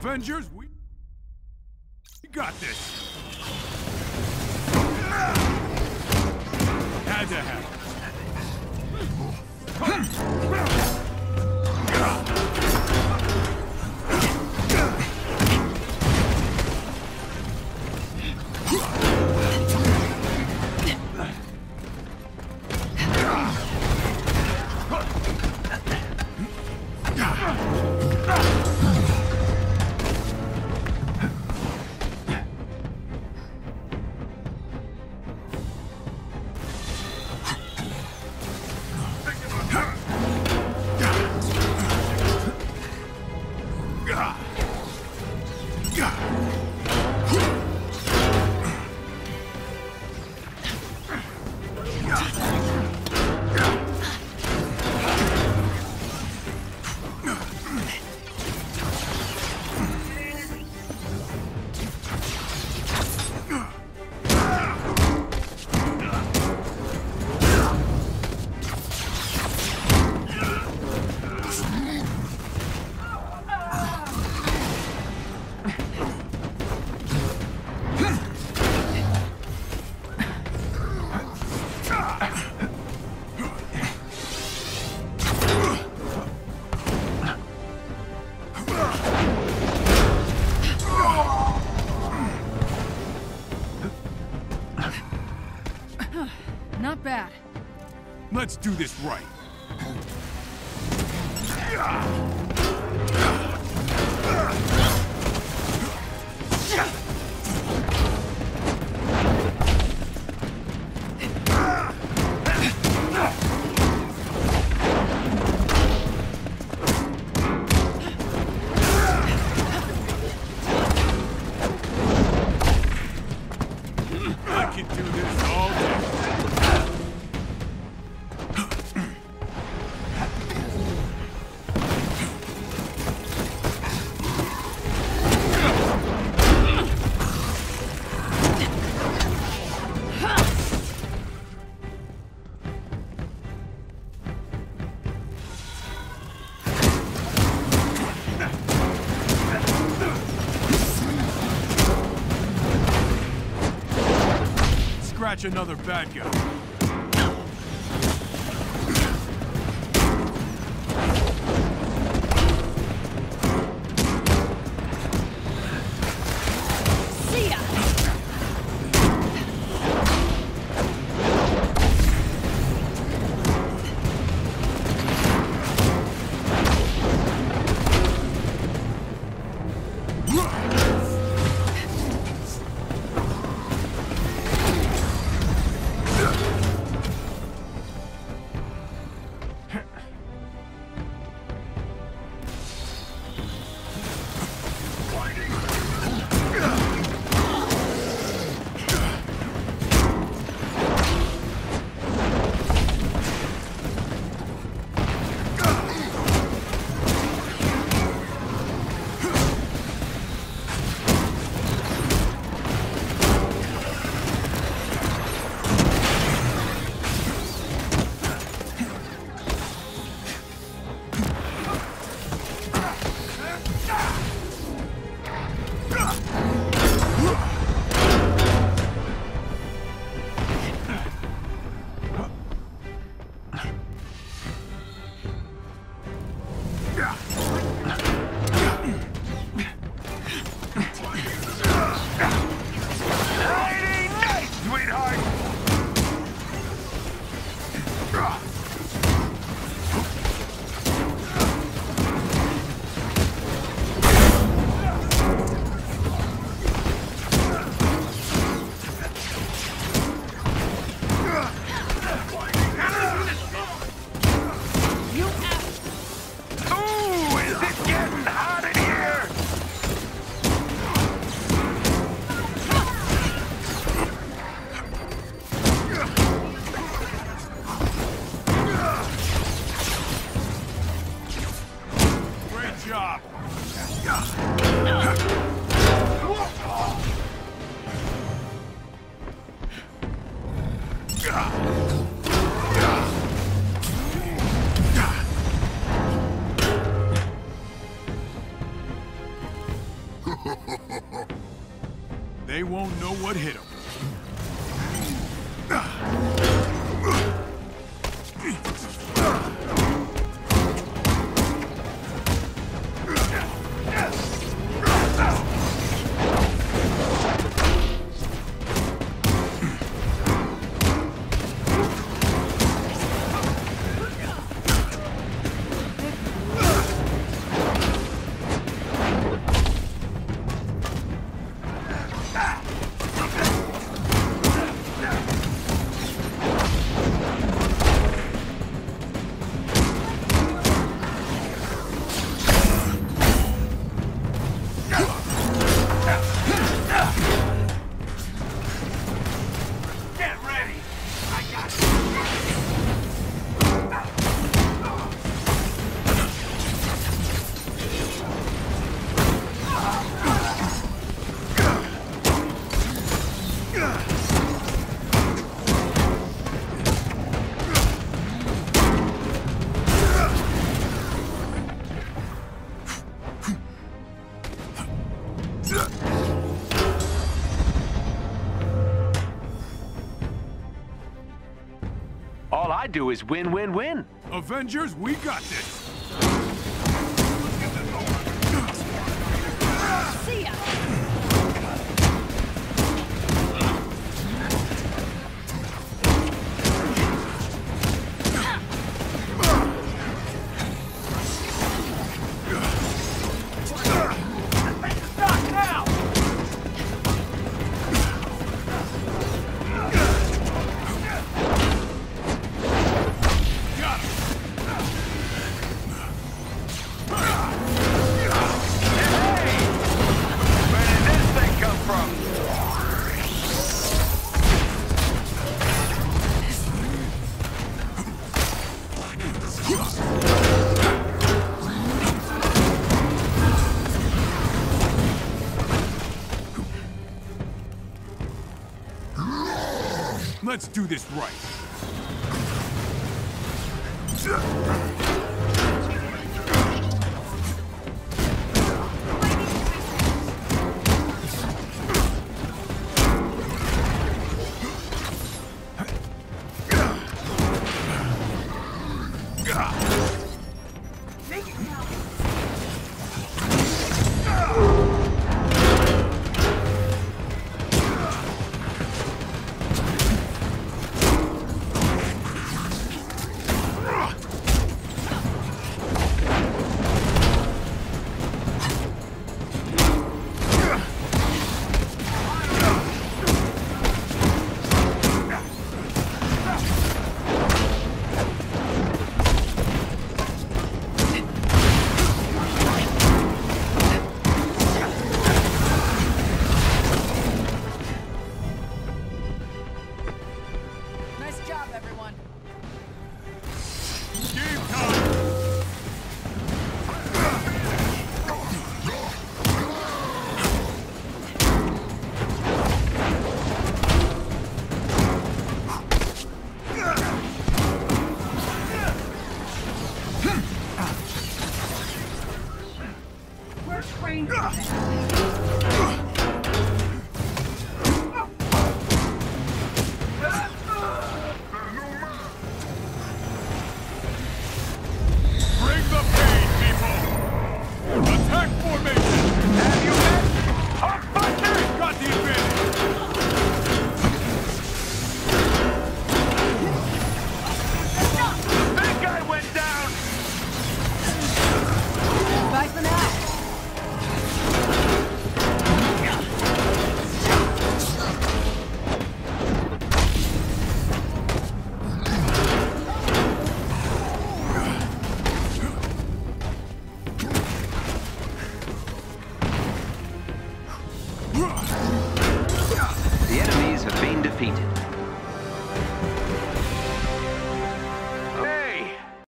Avengers, we... Got this. Had to happen. Let's do this right. Scratch another bad guy. know what hit him. All I do is win, win, win. Avengers, we got this. Let's do this right.